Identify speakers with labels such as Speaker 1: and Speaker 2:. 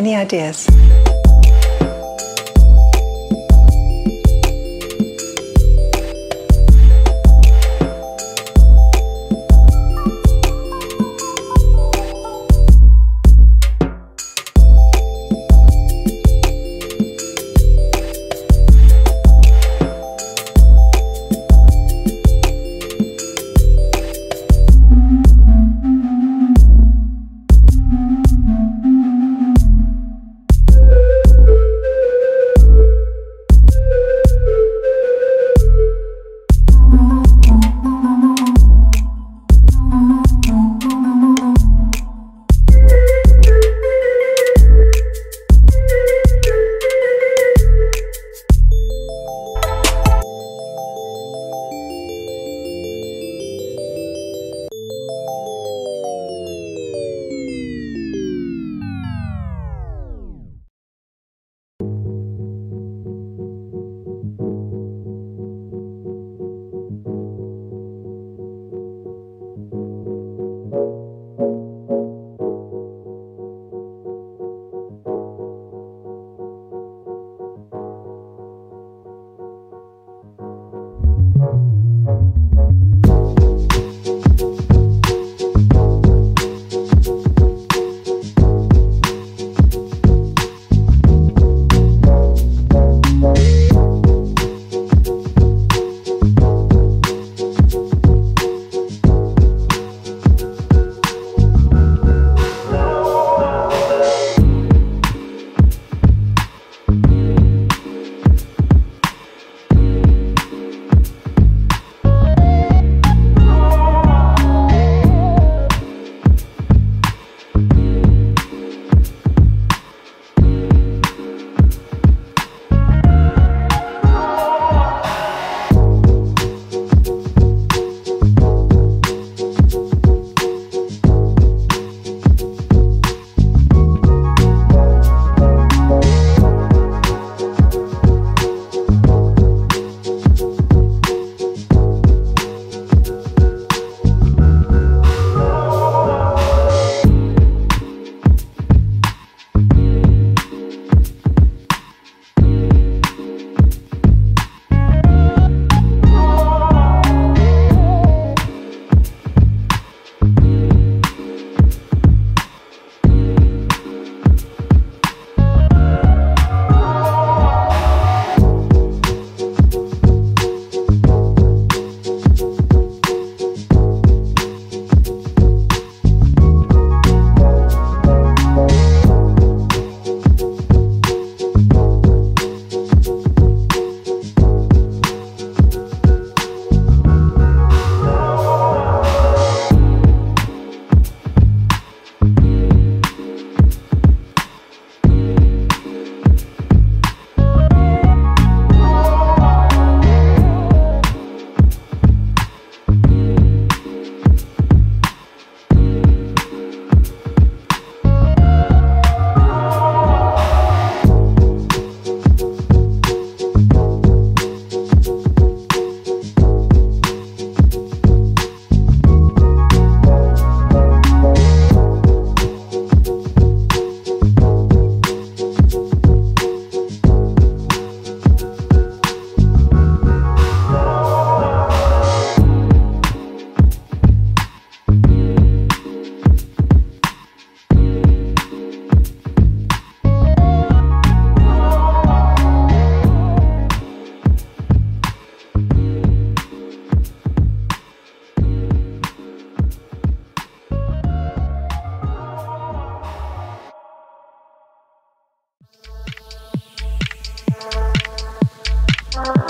Speaker 1: Any ideas?
Speaker 2: Bye.